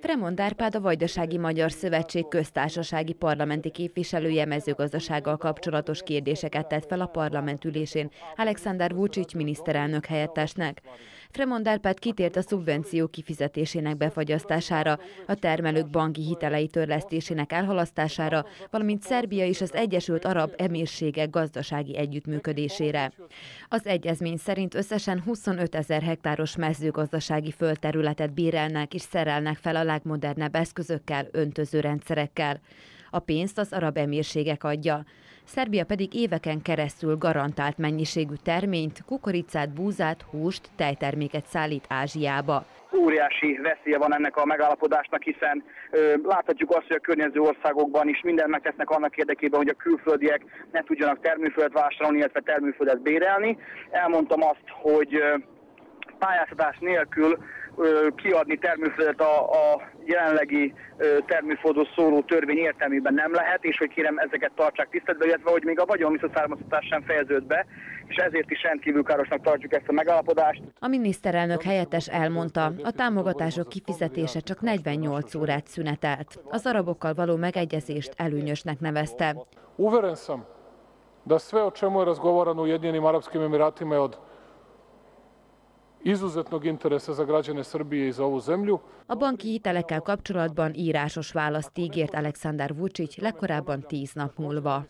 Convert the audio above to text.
Fremond Árpád a Vajdasági Magyar Szövetség köztársasági parlamenti képviselője mezőgazdasággal kapcsolatos kérdéseket tett fel a parlament ülésén Alexander Vucic miniszterelnök helyettesnek. Fremond Árpád kitért a szubvenció kifizetésének befagyasztására, a termelők banki hitelei törlesztésének elhalasztására, valamint Szerbia és az Egyesült Arab Emírségek gazdasági együttműködésére. Az egyezmény szerint összesen 25 ezer hektáros mezőgazdasági földterületet bírálnak és szerelnek fel a legmodernebb eszközökkel, öntözőrendszerekkel. A pénzt az arab emírségek adja. Szerbia pedig éveken keresztül garantált mennyiségű terményt, kukoricát, búzát, húst, tejterméket szállít Ázsiába. Óriási veszélye van ennek a megállapodásnak, hiszen ö, láthatjuk azt, hogy a környező országokban is mindent megtesznek annak érdekében, hogy a külföldiek ne tudjanak termőföldet vásárolni, illetve termőföldet bérelni. Elmondtam azt, hogy ö, pályáztatás nélkül kiadni termőföldet a, a jelenlegi termőföldről szóló törvény értelmében nem lehet, és hogy kérem ezeket tartsák tiszteletbe, illetve hogy még a vagyon visszaszármaztatás sem fejeződ be, és ezért is rendkívül károsnak tartjuk ezt a megállapodást. A miniszterelnök helyettes elmondta, a támogatások kifizetése csak 48 órát szünetelt. Az arabokkal való megegyezést előnyösnek nevezte. Uveren sam da sve o čemu je razgovarano u Ujedinjenim Arapskim Emiratima je od izuzetnog interesa za građane Srbije i za ovu zemlju. A banki hitelekkel kapcsolatban írásos választ ígért Alexander Vucic legkorábban tíz nap múlva.